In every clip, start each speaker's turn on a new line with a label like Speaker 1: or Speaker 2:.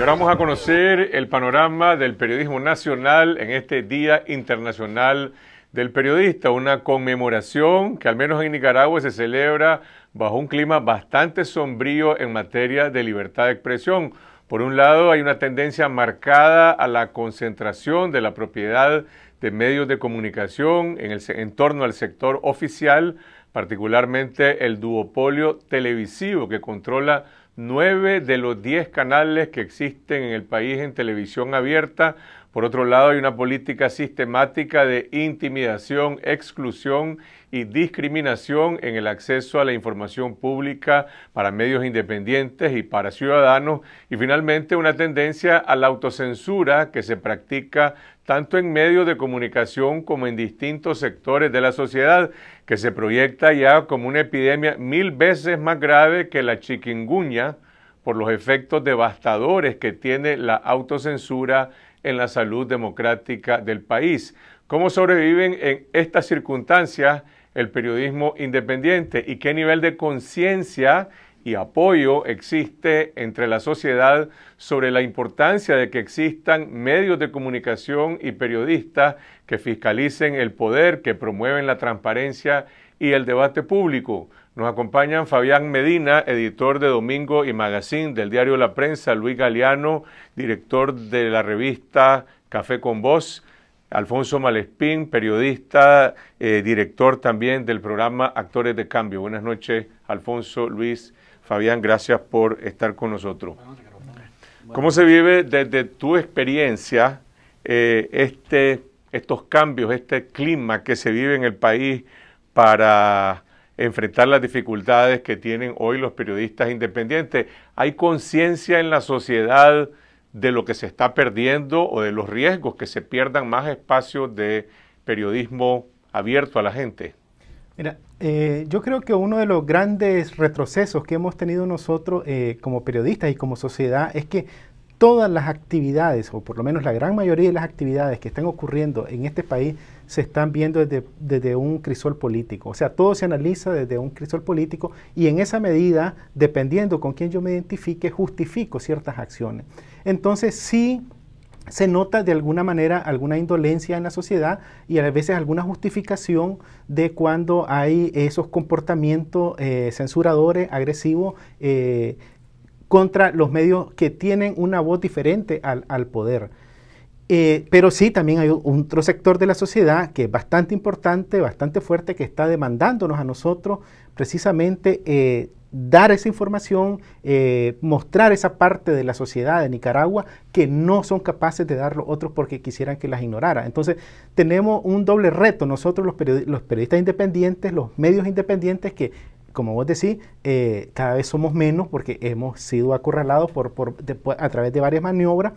Speaker 1: Y ahora vamos a conocer el panorama del periodismo nacional en este Día Internacional del Periodista, una conmemoración que al menos en Nicaragua se celebra bajo un clima bastante sombrío en materia de libertad de expresión. Por un lado, hay una tendencia marcada a la concentración de la propiedad de medios de comunicación en, el, en torno al sector oficial, particularmente el duopolio televisivo que controla nueve de los diez canales que existen en el país en televisión abierta. Por otro lado, hay una política sistemática de intimidación, exclusión discriminación en el acceso a la información pública para medios independientes y para ciudadanos. Y finalmente, una tendencia a la autocensura que se practica tanto en medios de comunicación como en distintos sectores de la sociedad, que se proyecta ya como una epidemia mil veces más grave que la chikungunya por los efectos devastadores que tiene la autocensura en la salud democrática del país. ¿Cómo sobreviven en estas circunstancias el periodismo independiente y qué nivel de conciencia y apoyo existe entre la sociedad sobre la importancia de que existan medios de comunicación y periodistas que fiscalicen el poder, que promueven la transparencia y el debate público. Nos acompañan Fabián Medina, editor de Domingo y Magazine del diario La Prensa, Luis Galeano, director de la revista Café con Voz, Alfonso Malespín, periodista, eh, director también del programa Actores de Cambio. Buenas noches, Alfonso, Luis, Fabián, gracias por estar con nosotros. ¿Cómo se vive desde tu experiencia eh, este, estos cambios, este clima que se vive en el país para enfrentar las dificultades que tienen hoy los periodistas independientes? ¿Hay conciencia en la sociedad de lo que se está perdiendo o de los riesgos que se pierdan más espacios de periodismo abierto a la gente?
Speaker 2: Mira, eh, yo creo que uno de los grandes retrocesos que hemos tenido nosotros eh, como periodistas y como sociedad es que todas las actividades, o por lo menos la gran mayoría de las actividades que están ocurriendo en este país, se están viendo desde, desde, un crisol político. O sea, todo se analiza desde un crisol político y en esa medida, dependiendo con quién yo me identifique, justifico ciertas acciones. Entonces, sí se nota de alguna manera alguna indolencia en la sociedad y a veces alguna justificación de cuando hay esos comportamientos eh, censuradores, agresivos, eh, contra los medios que tienen una voz diferente al, poder. Eh, pero sí, también hay otro sector de la sociedad que es bastante importante, bastante fuerte, que está demandándonos a nosotros precisamente dar esa información, eh, mostrar esa parte de la sociedad de Nicaragua que no son capaces de darlo otros porque quisieran que las ignorara. Entonces, tenemos un doble reto nosotros los, periodistas independientes, los medios independientes que como vos decís, eh, cada vez somos menos porque hemos sido acorralados por, a través de varias maniobras.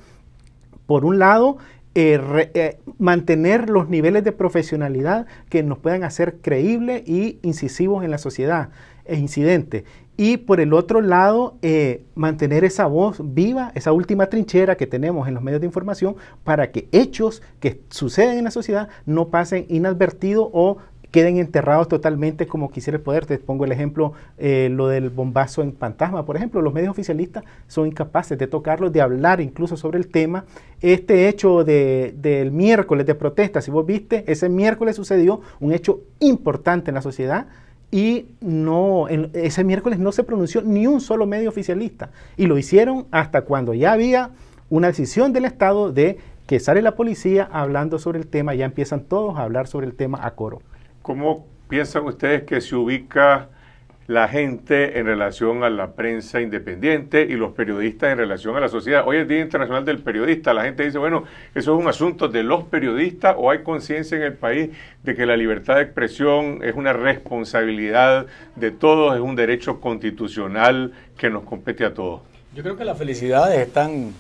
Speaker 2: Por un lado, eh, mantener los niveles de profesionalidad que nos puedan hacer creíbles y incisivos en la sociedad e incidentes. Y por el otro lado, eh, mantener esa voz viva, esa última trinchera que tenemos en los medios de información para que hechos que suceden en la sociedad no pasen inadvertidos o queden enterrados totalmente como quisiera poder. Te pongo el ejemplo, eh, lo del bombazo en fantasma, por ejemplo, los medios oficialistas son incapaces de tocarlo, de hablar incluso sobre el tema. Este hecho del miércoles de protesta, si vos viste, ese miércoles sucedió un hecho importante en la sociedad y no, ese miércoles no se pronunció ni un solo medio oficialista. Y lo hicieron hasta cuando ya había una decisión del Estado de que sale la policía hablando sobre el tema, ya empiezan todos a hablar sobre el tema a coro.
Speaker 1: ¿Cómo piensan ustedes que se ubica la gente en relación a la prensa independiente y los periodistas en relación a la sociedad. Hoy es Día Internacional del Periodista, la gente dice, bueno, eso es un asunto de los periodistas o hay conciencia en el país de que la libertad de expresión es una responsabilidad de todos, es un derecho constitucional que nos compete a todos.
Speaker 3: Yo creo que las felicidades están,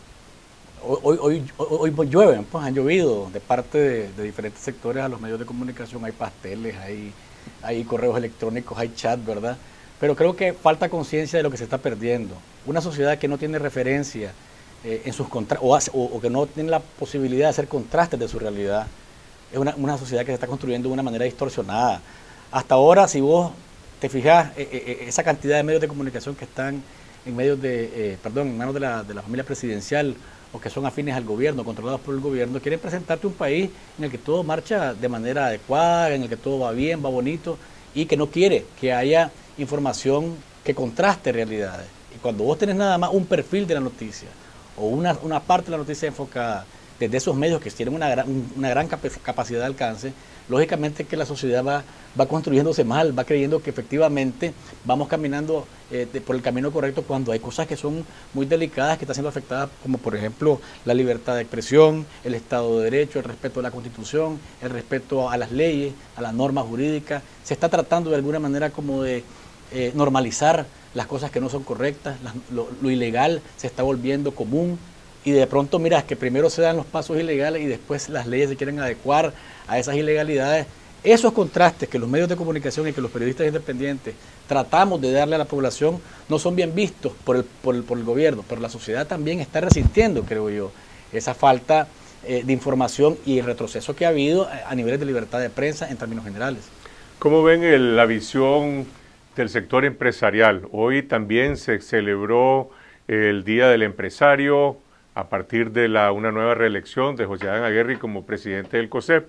Speaker 3: hoy, hoy, hoy, llueven, pues han llovido de parte de, diferentes sectores a los medios de comunicación, hay pasteles, hay hay correos electrónicos, hay chat, ¿verdad? Pero creo que falta conciencia de lo que se está perdiendo. Una sociedad que no tiene referencia eh, en sus o, o, que no tiene la posibilidad de hacer contrastes de su realidad, es una, sociedad que se está construyendo de una manera distorsionada. Hasta ahora, si vos te fijas, eh, eh, esa cantidad de medios de comunicación que están en medios de, perdón, en manos de la, de la familia presidencial o que son afines al gobierno, controlados por el gobierno, quieren presentarte un país en el que todo marcha de manera adecuada, en el que todo va bien, va bonito, y que no quiere que haya información que contraste realidades. Y cuando vos tenés nada más un perfil de la noticia o una, una parte de la noticia enfocada desde esos medios que tienen una gran, una gran capacidad de alcance, lógicamente que la sociedad va, construyéndose mal, va creyendo que efectivamente vamos caminando eh, por el camino correcto cuando hay cosas que son muy delicadas que están siendo afectadas, como por ejemplo la libertad de expresión, el Estado de Derecho, el respeto a la Constitución, el respeto a las leyes, a las normas jurídicas. Se está tratando de alguna manera como de eh, normalizar las cosas que no son correctas, lo ilegal se está volviendo común, y de pronto miras que primero se dan los pasos ilegales y después las leyes se quieren adecuar a esas ilegalidades. Esos contrastes que los medios de comunicación y que los periodistas independientes tratamos de darle a la población no son bien vistos por el, por el, por el gobierno, pero la sociedad también está resintiendo, creo yo, esa falta eh, de información y el retroceso que ha habido a niveles de libertad de prensa en términos generales.
Speaker 1: ¿Cómo ven el, la visión del sector empresarial? Hoy también se celebró el Día del Empresario, a partir de la, una nueva reelección de José Adán Aguirre como presidente del COSEP.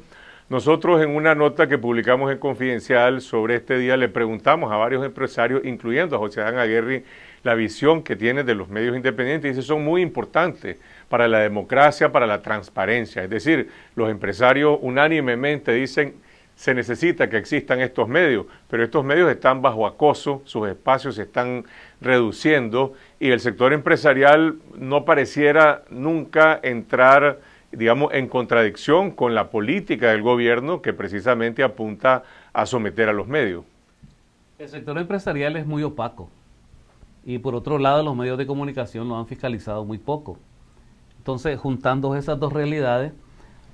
Speaker 1: Nosotros en una nota que publicamos en Confidencial sobre este día le preguntamos a varios empresarios, incluyendo a José Adán Aguirre, la visión que tiene de los medios independientes dice son muy importantes para la democracia, para la transparencia. Es decir, los empresarios unánimemente dicen se necesita que existan estos medios, pero estos medios están bajo acoso, sus espacios se están reduciendo y el sector empresarial no pareciera nunca entrar, digamos, en contradicción con la política del gobierno que precisamente apunta a someter a los medios.
Speaker 4: El sector empresarial es muy opaco y por otro lado los medios de comunicación lo han fiscalizado muy poco. Entonces, juntando esas dos realidades,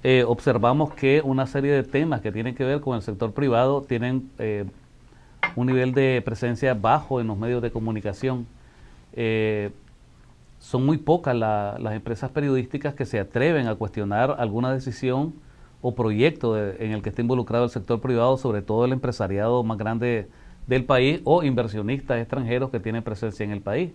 Speaker 4: eh, observamos que una serie de temas que tienen que ver con el sector privado tienen eh, un nivel de presencia bajo en los medios de comunicación. Eh, son muy pocas las empresas periodísticas que se atreven a cuestionar alguna decisión o proyecto en el que esté involucrado el sector privado, sobre todo el empresariado más grande del país o inversionistas extranjeros que tienen presencia en el país.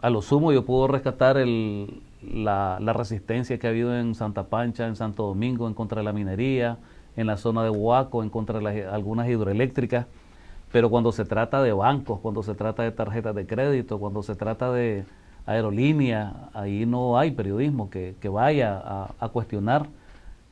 Speaker 4: a lo sumo yo puedo rescatar el, la, resistencia que ha habido en Santa Pancha, en Santo Domingo, en contra de la minería, en la zona de Huaco, en contra de algunas hidroeléctricas, pero cuando se trata de bancos, cuando se trata de tarjetas de crédito, cuando se trata de aerolíneas, ahí no hay periodismo que, vaya a, cuestionar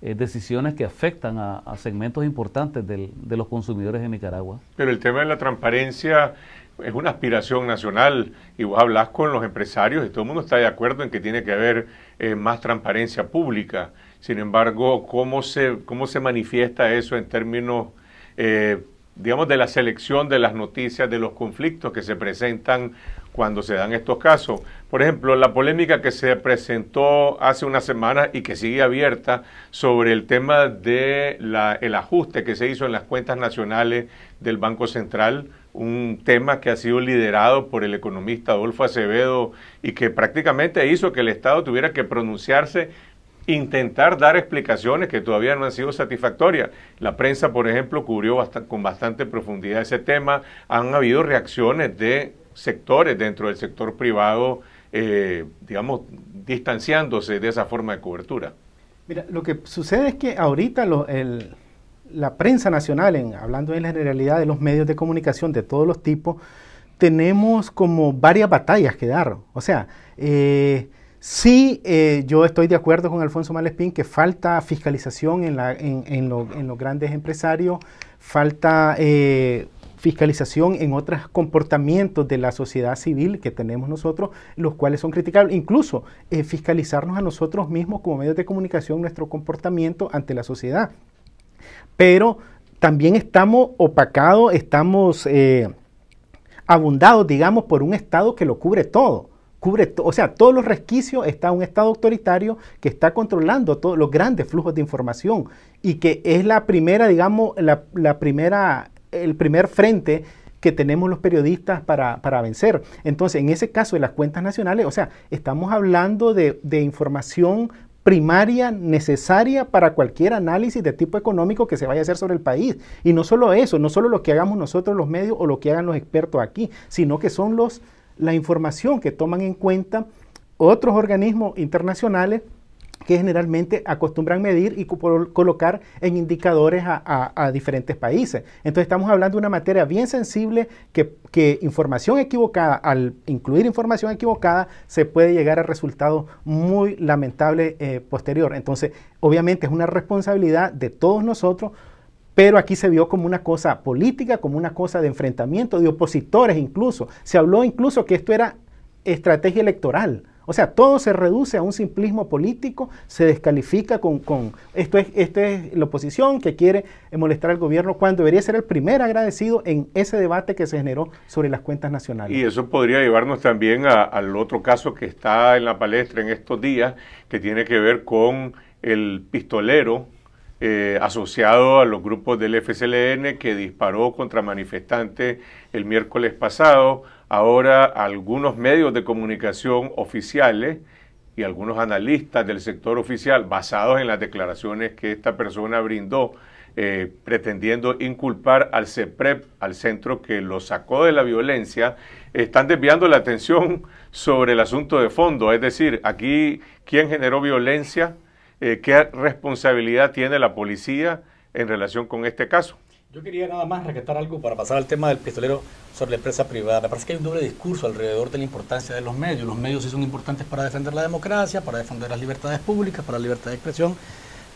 Speaker 4: eh, decisiones que afectan a, segmentos importantes de los consumidores en Nicaragua.
Speaker 1: Pero el tema de la transparencia es una aspiración nacional y vos hablas con los empresarios y todo el mundo está de acuerdo en que tiene que haber eh, más transparencia pública. Sin embargo, ¿cómo se, cómo se manifiesta eso en términos, eh, digamos, de la selección de las noticias, de los conflictos que se presentan cuando se dan estos casos? Por ejemplo, la polémica que se presentó hace una semana y que sigue abierta sobre el tema del el ajuste que se hizo en las cuentas nacionales del Banco Central un tema que ha sido liderado por el economista Adolfo Acevedo y que prácticamente hizo que el Estado tuviera que pronunciarse, intentar dar explicaciones que todavía no han sido satisfactorias. La prensa, por ejemplo, cubrió con bastante profundidad ese tema. Han habido reacciones de sectores dentro del sector privado, eh, digamos, distanciándose de esa forma de cobertura.
Speaker 2: Mira, lo que sucede es que ahorita lo, el, la prensa nacional, hablando en la generalidad de los medios de comunicación de todos los tipos, tenemos como varias batallas que dar. O sea, eh, sí, eh, yo estoy de acuerdo con Alfonso Malespín que falta fiscalización en, los grandes empresarios, falta eh, fiscalización en otros comportamientos de la sociedad civil que tenemos nosotros, los cuales son criticables. Incluso fiscalizarnos a nosotros mismos como medios de comunicación, nuestro comportamiento ante la sociedad pero también estamos opacados, estamos eh, abundados, digamos, por un Estado que lo cubre todo. Cubre o sea, todos los resquicios está un Estado autoritario que está controlando todos los grandes flujos de información y que es la primera, digamos, la, primera, el primer frente que tenemos los periodistas para, vencer. Entonces, en ese caso de las cuentas nacionales, o sea, estamos hablando de, de información primaria necesaria para cualquier análisis de tipo económico que se vaya a hacer sobre el país. Y no solo eso, no solo lo que hagamos nosotros los medios o lo que hagan los expertos aquí, sino que son los la información que toman en cuenta otros organismos internacionales que generalmente acostumbran medir y colocar en indicadores a, diferentes países. Entonces estamos hablando de una materia bien sensible que, información equivocada, al incluir información equivocada, se puede llegar a resultados muy lamentables eh, posterior. Entonces, obviamente es una responsabilidad de todos nosotros, pero aquí se vio como una cosa política, como una cosa de enfrentamiento, de opositores incluso. Se habló incluso que esto era estrategia electoral. O sea, todo se reduce a un simplismo político, se descalifica con, esto, es, esto es la oposición que quiere molestar al gobierno cuando debería ser el primer agradecido en ese debate que se generó sobre las cuentas nacionales.
Speaker 1: Y eso podría llevarnos también al otro caso que está en la palestra en estos días, que tiene que ver con el pistolero eh, asociado a los grupos del FCLN que disparó contra manifestantes el miércoles pasado. Ahora algunos medios de comunicación oficiales y algunos analistas del sector oficial, basados en las declaraciones que esta persona brindó, eh, pretendiendo inculpar al CEPREP, al centro que lo sacó de la violencia, están desviando la atención sobre el asunto de fondo. Es decir, aquí, ¿quién generó violencia? Eh, ¿qué responsabilidad tiene la policía en relación con este caso?
Speaker 3: Yo quería nada más rescatar algo para pasar al tema del pistolero sobre la empresa privada. Me parece que hay un doble discurso alrededor de la importancia de los medios. Los medios sí son importantes para defender la democracia, para defender las libertades públicas, para la libertad de expresión,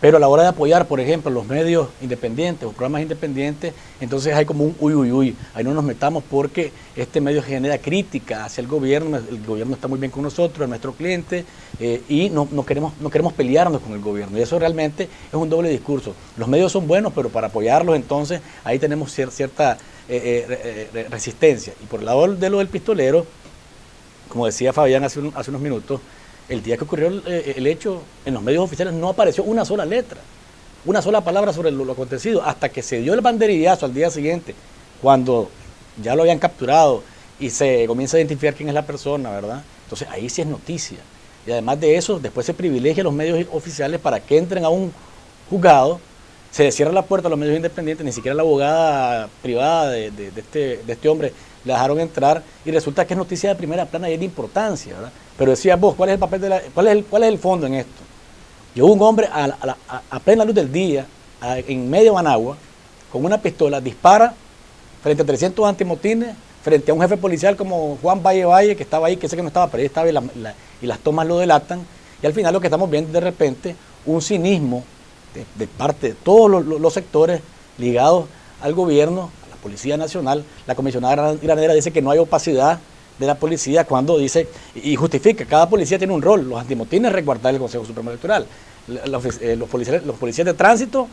Speaker 3: pero a la hora de apoyar, por ejemplo, los medios independientes o programas independientes, entonces hay como un uy, uy, uy, ahí no nos metamos porque este medio genera crítica hacia el gobierno, el gobierno está muy bien con nosotros, es nuestro cliente, eh, y no, queremos, no queremos pelearnos con el gobierno. Y eso realmente es un doble discurso. Los medios son buenos, pero para apoyarlos entonces ahí tenemos cierta eh, eh, resistencia. Y por el lado de lo del pistolero, como decía Fabián hace unos minutos, el día que ocurrió eh, el, hecho, en los medios oficiales no apareció una sola letra, una sola palabra sobre lo, acontecido, hasta que se dio el banderillazo al día siguiente, cuando ya lo habían capturado y se comienza a identificar quién es la persona, ¿verdad? Entonces ahí sí es noticia. Y además de eso, después se privilegia los medios oficiales para que entren a un juzgado, se cierra la puerta a los medios independientes, ni siquiera la abogada privada de, este, de este hombre le dejaron entrar y resulta que es noticia de primera plana y es de importancia, ¿verdad? Pero decía vos, ¿cuál es el papel de la, cuál es el, cuál es el fondo en esto? Llegó un hombre a, plena luz del día, en medio de Managua, con una pistola, dispara frente a 300 antimotines, frente a un jefe policial como Juan Valle Valle, que estaba ahí, que sé que no estaba, pero ahí estaba y, las tomas lo delatan. Y al final lo que estamos viendo de repente, un cinismo de, parte de todos los sectores ligados al gobierno, Policía Nacional, la comisionada granera dice que no hay opacidad de la policía cuando dice y justifica, cada policía tiene un rol, los antimotines resguardar el Consejo Supremo Electoral, eh, los, policías, los policías de tránsito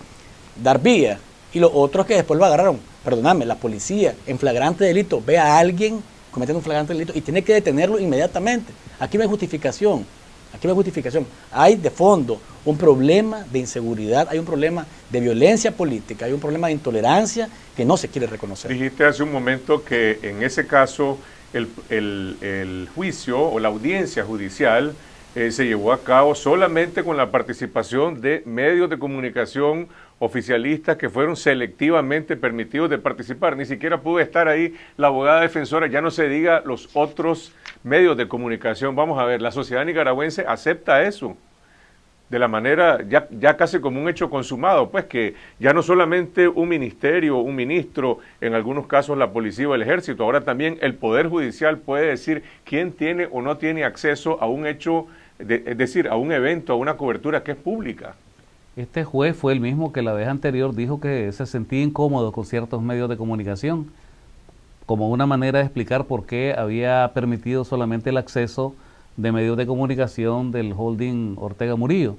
Speaker 3: dar vía y los otros que después lo agarraron, perdóname, la policía en flagrante delito ve a alguien cometiendo un flagrante delito y tiene que detenerlo inmediatamente. Aquí no hay justificación. Aquí no hay justificación. Hay de fondo un problema de inseguridad, hay un problema de violencia política, hay un problema de intolerancia que no se quiere reconocer.
Speaker 1: Dijiste hace un momento que en ese caso el, juicio o la audiencia judicial eh, se llevó a cabo solamente con la participación de medios de comunicación oficialistas que fueron selectivamente permitidos de participar. Ni siquiera pudo estar ahí la abogada defensora, ya no se diga los otros medios de comunicación. Vamos a ver, la sociedad nicaragüense acepta eso de la manera ya, ya casi como un hecho consumado, pues que ya no solamente un ministerio, un ministro, en algunos casos la policía o el ejército, ahora también el Poder Judicial puede decir quién tiene o no tiene acceso a un hecho, es decir, a un evento, a una cobertura que es pública.
Speaker 4: Este juez fue el mismo que la vez anterior dijo que se sentía incómodo con ciertos medios de comunicación como una manera de explicar por qué había permitido solamente el acceso de medios de comunicación del holding Ortega Murillo.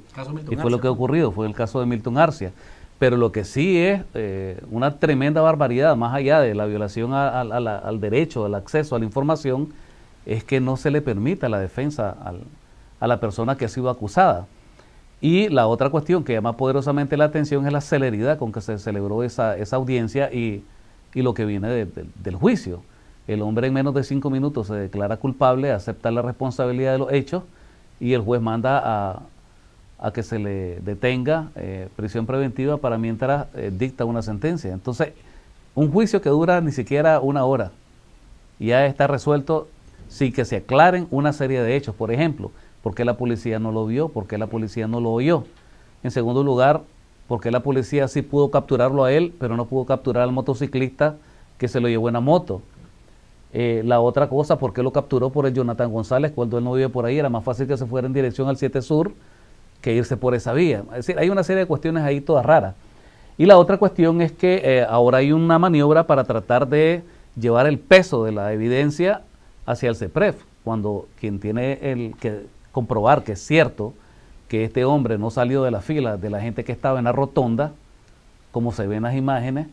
Speaker 4: Y fue lo que ha ocurrido, fue el caso de Milton Arcia. Pero lo que sí es eh, una tremenda barbaridad, más allá de la violación al derecho, al acceso a la información, es que no se le permita la defensa a la persona que ha sido acusada. Y la otra cuestión que llama poderosamente la atención es la celeridad con que se celebró esa, esa audiencia y y lo que viene del juicio. El hombre en menos de cinco minutos se declara culpable, acepta la responsabilidad de los hechos y el juez manda a, que se le detenga eh, prisión preventiva para mientras eh, dicta una sentencia. Entonces, un juicio que dura ni siquiera una hora ya está resuelto sin que se aclaren una serie de hechos. Por ejemplo, ¿por qué la policía no lo vio? ¿Por qué la policía no lo oyó? En segundo lugar, ¿por qué la policía sí pudo capturarlo a él, pero no pudo capturar al motociclista que se lo llevó en la moto? Eh, la otra cosa, ¿por qué lo capturó por el Jonathan González cuando él no vive por ahí? Era más fácil que se fuera en dirección al 7 Sur que irse por esa vía. Es decir, hay una serie de cuestiones ahí todas raras. Y la otra cuestión es que eh, ahora hay una maniobra para tratar de llevar el peso de la evidencia hacia el CEPREF, cuando quien tiene el que comprobar que es cierto que este hombre no salió de la fila de la gente que estaba en la rotonda, como se ven las imágenes,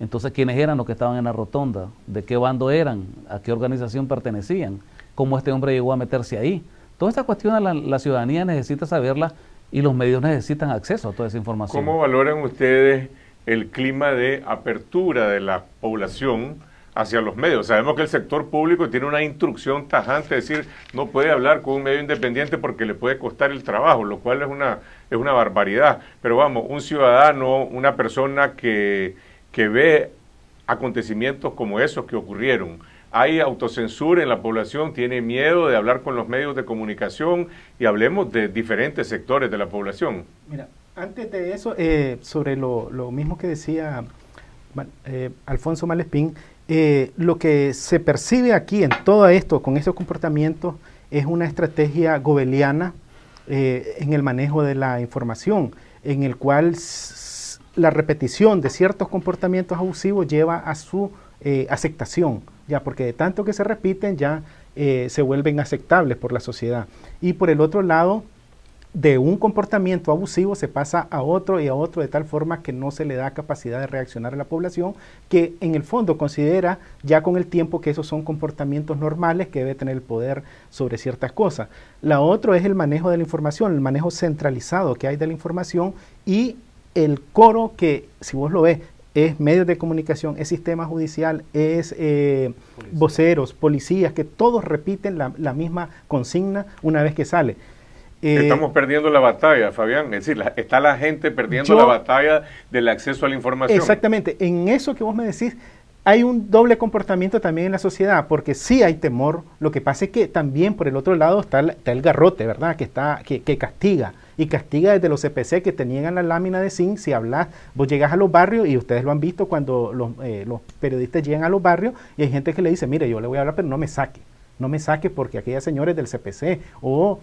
Speaker 4: entonces quiénes eran los que estaban en la rotonda, de qué bando eran, a qué organización pertenecían, cómo este hombre llegó a meterse ahí. Toda esta cuestión la, la ciudadanía necesita saberla y los medios necesitan acceso a toda esa información.
Speaker 1: ¿Cómo valoran ustedes el clima de apertura de la población hacia los medios. Sabemos que el sector público tiene una instrucción tajante, es decir, no puede hablar con un medio independiente porque le puede costar el trabajo, lo cual es una, es una barbaridad. Pero vamos, un ciudadano, una persona que, que ve acontecimientos como esos que ocurrieron, hay autocensura en la población, tiene miedo de hablar con los medios de comunicación y hablemos de diferentes sectores de la población.
Speaker 2: Mira, antes de eso, eh, sobre lo, lo, mismo que decía eh, Alfonso Malespín, eh, lo que se percibe aquí en todo esto, con esos comportamientos, es una estrategia gobeliana eh, en el manejo de la información, en el cual la repetición de ciertos comportamientos abusivos lleva a su eh, aceptación, ya porque de tanto que se repiten ya se vuelven aceptables por la sociedad. Y por el otro lado, de un comportamiento abusivo se pasa a otro y a otro de tal forma que no se le da capacidad de reaccionar a la población que en el fondo considera ya con el tiempo que esos son comportamientos normales que debe tener el poder sobre ciertas cosas. La otra es el manejo de la información, el manejo centralizado que hay de la información y el coro que, si vos lo ves, es medios de comunicación, es sistema judicial, es eh, voceros, policías, que todos repiten la, la misma consigna una vez que sale.
Speaker 1: Eh, Estamos perdiendo la batalla, Fabián. Es decir, está la gente perdiendo la batalla del acceso a la información.
Speaker 2: Exactamente. En eso que vos me decís, hay un doble comportamiento también en la sociedad, porque sí hay temor. Lo que pasa es que también por el otro lado está, el garrote, ¿verdad? Que, está, que, castiga. Y castiga desde los CPC que te niegan la lámina de zinc. Si hablas, vos llegas a los barrios y ustedes lo han visto cuando los, eh, los periodistas llegan a los barrios y hay gente que le dice, mire, yo le voy a hablar, pero no me saque no me saque porque aquella señora es del CPC o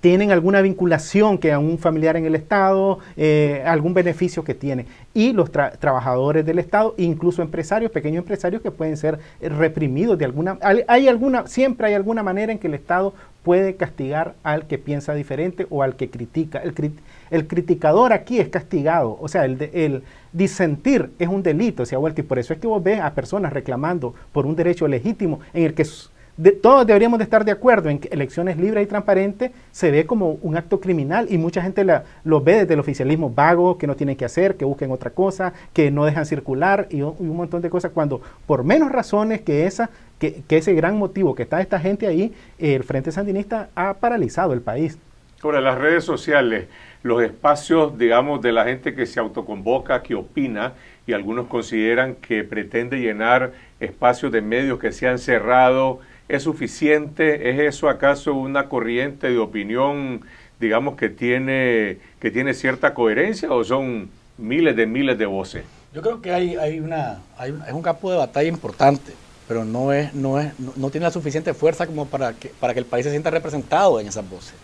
Speaker 2: tienen alguna vinculación que a un familiar en el Estado, eh, algún beneficio que tiene. Y los trabajadores del Estado, incluso empresarios, pequeños empresarios que pueden ser reprimidos de alguna hay alguna siempre hay alguna manera en que el Estado puede castigar al que piensa diferente o al que critica. El, el criticador aquí es castigado, o sea, el, el disentir es un delito, se ha vuelto, y por eso es que vos ves a personas reclamando por un derecho legítimo en el que todos deberíamos de estar de acuerdo en que elecciones libres y transparentes se ve como un acto criminal y mucha gente lo ve desde el oficialismo vago, que no tienen que hacer, que busquen otra cosa, que no dejan circular y, un montón de cosas, cuando por menos razones que esa, que, ese gran motivo que está esta gente ahí, el Frente Sandinista ha paralizado el país.
Speaker 1: Ahora, las redes sociales, los espacios, digamos, de la gente que se autoconvoca, que opina, y algunos consideran que pretende llenar espacios de medios que se han cerrado, ¿Es suficiente? ¿Es eso acaso una corriente de opinión, digamos, que tiene, que tiene cierta coherencia o son miles de miles de voces?
Speaker 3: Yo creo que hay, hay una, hay, es un campo de batalla importante, pero no, es, no, es, no, tiene la suficiente fuerza como para que, para que el país se sienta representado en esas voces.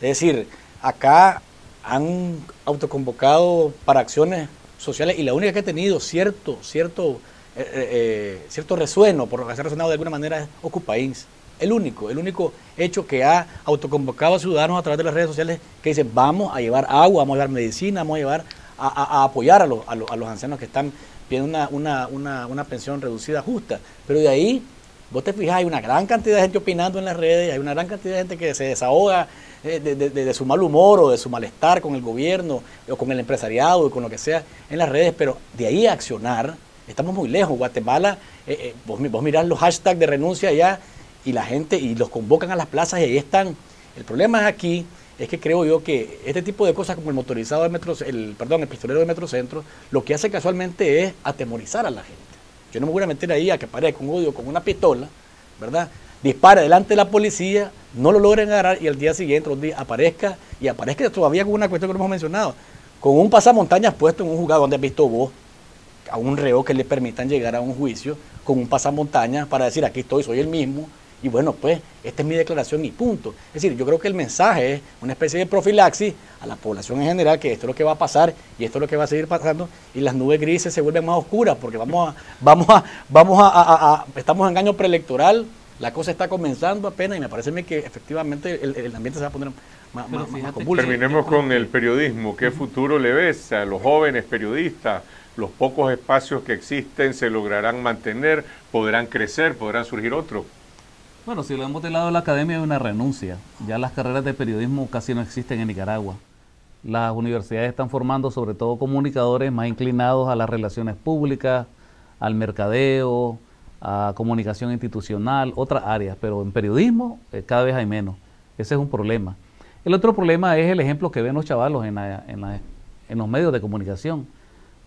Speaker 3: Es decir, acá han autoconvocado para acciones sociales y la única que ha tenido cierto, cierto eh, eh, eh, cierto resueno, por lo que se ha resonado de alguna manera, es Ocupains. El único, el único hecho que ha autoconvocado a ciudadanos a través de las redes sociales que dice vamos a llevar agua, vamos a llevar medicina, vamos a llevar a, apoyar a, los ancianos que están pidiendo una, una, una, una, pensión reducida justa. Pero de ahí, vos te fijas, hay una gran cantidad de gente opinando en las redes, hay una gran cantidad de gente que se desahoga de, de, de, su mal humor o de su malestar con el gobierno o con el empresariado y con lo que sea en las redes, pero de ahí a accionar Estamos muy lejos. Guatemala, eh, eh, vos, vos mirás los hashtags de renuncia allá y la gente, y los convocan a las plazas y ahí están. El problema aquí es que creo yo que este tipo de cosas como el motorizado de metro, el, perdón, el pistolero de Metrocentro, lo que hace casualmente es atemorizar a la gente. Yo no me voy a meter ahí a que parezca un odio con una pistola, ¿verdad? dispare delante de la policía, no lo logren agarrar y al día siguiente, aparezca y aparezca todavía con una cuestión que no hemos mencionado, con un pasamontañas puesto en un juzgado donde has visto vos a un reo que le permitan llegar a un juicio con un pasamontañas para decir aquí estoy, soy el mismo, y bueno, pues esta es mi declaración y punto. Es decir, yo creo que el mensaje es una especie de profilaxis a la población en general, que esto es lo que va a pasar y esto es lo que va a seguir pasando, y las nubes grises se vuelven más oscuras, porque vamos a, vamos a, vamos a, estamos en año preelectoral, la cosa está comenzando apenas y me parece que efectivamente el, ambiente se va a poner más, más,
Speaker 1: Terminemos con el periodismo. ¿Qué futuro le ves a los jóvenes periodistas? Los pocos espacios que existen se lograrán mantener, podrán crecer, podrán surgir otros.
Speaker 4: Bueno, si lo hemos del lado de la academia hay una renuncia. Ya las carreras de periodismo casi no existen en Nicaragua. Las universidades están formando sobre todo comunicadores más inclinados a las relaciones públicas, al mercadeo, a comunicación institucional, otras áreas, pero en periodismo eh, cada vez hay menos. Ese es un problema. El otro problema es el ejemplo que ven los chavalos en, en, los medios de comunicación.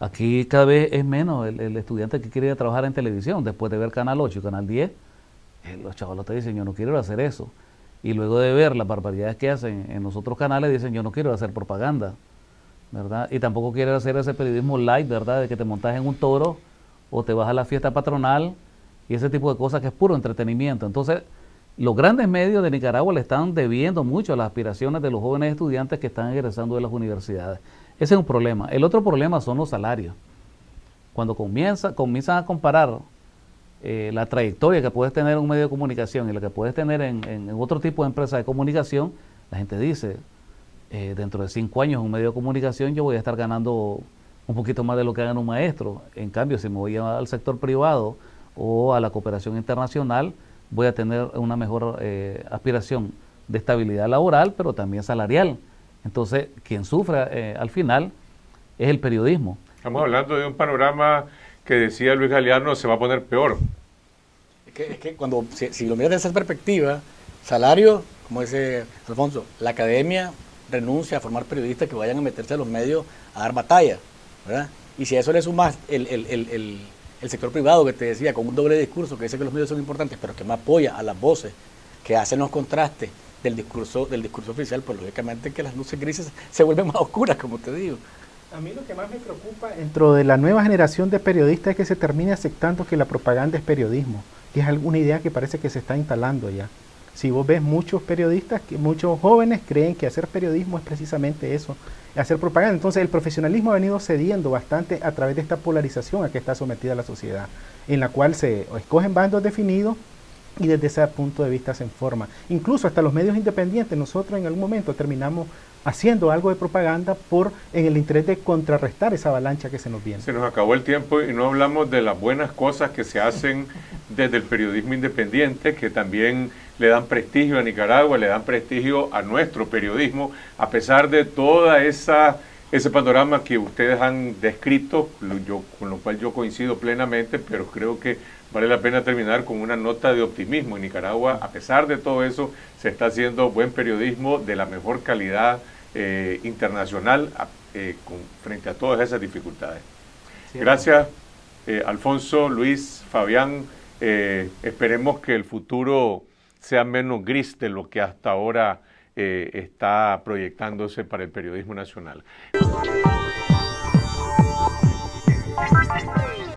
Speaker 4: Aquí cada vez es menos el, estudiante que quiere trabajar en televisión, después de ver Canal 8 y Canal 10 eh, los chavalos te dicen, yo no quiero hacer eso. Y luego de ver las barbaridades que hacen en los otros canales, dicen, yo no quiero hacer propaganda, ¿verdad? Y tampoco quiero hacer ese periodismo light, ¿verdad? De que te montas en un toro o te vas a la fiesta patronal y ese tipo de cosas que es puro entretenimiento. Entonces, los grandes medios de Nicaragua le están debiendo mucho a las aspiraciones de los jóvenes estudiantes que están egresando de las universidades. Ese es un problema. El otro problema son los salarios. Cuando comienza, comienzan a comparar eh, la trayectoria que puedes tener en un medio de comunicación y la que puedes tener en, otro tipo de empresa de comunicación, la gente dice, eh, dentro de cinco años en un medio de comunicación yo voy a estar ganando un poquito más de lo que gana un maestro. En cambio, si me voy al sector privado o a la cooperación internacional, voy a tener una mejor eh, aspiración de estabilidad laboral, pero también salarial. Entonces, quien sufre al final es el periodismo.
Speaker 1: Estamos hablando de un panorama que decía Luis Galeano se va a poner peor.
Speaker 3: Es que, es que cuando, si, lo miras desde esa perspectiva, salario, como dice Alfonso, la academia renuncia a formar periodistas que vayan a meterse a los medios a dar batalla, ¿verdad? Y si a eso le sumas el, el, el, el, sector privado que te decía, con un doble discurso, que dice que los medios son importantes, pero que más apoya a las voces, que hacen los contrastes del discurso, del discurso oficial, pues lógicamente que las luces grises se vuelven más oscuras, como te digo.
Speaker 2: A mí lo que más me preocupa dentro de la nueva generación de periodistas es que se termine aceptando que la propaganda es periodismo, que es alguna idea que parece que se está instalando ya. Si vos ves muchos periodistas, que muchos jóvenes creen que hacer periodismo es precisamente eso, hacer propaganda. Entonces el profesionalismo ha venido cediendo bastante a través de esta polarización a que está sometida la sociedad, en la cual se escogen bandos definidos y desde ese punto de vista se informa. Incluso hasta los medios independientes, nosotros en algún momento terminamos haciendo algo de propaganda por en el interés de contrarrestar esa avalancha que se nos viene.
Speaker 1: Se nos acabó el tiempo y no hablamos de las buenas cosas que se hacen desde el periodismo independiente, que también le dan prestigio a Nicaragua, le dan prestigio a nuestro periodismo, a pesar de toda esa ese panorama que ustedes han descrito, yo, con lo cual yo coincido plenamente, pero creo que vale la pena terminar con una nota de optimismo. En Nicaragua, a pesar de todo eso, se está haciendo buen periodismo de la mejor calidad eh, internacional eh, frente a todas esas dificultades. Gracias, eh, Alfonso, Luis, Fabián. esperemos que el futuro sea menos gris de lo que hasta ahora está proyectándose para el periodismo nacional.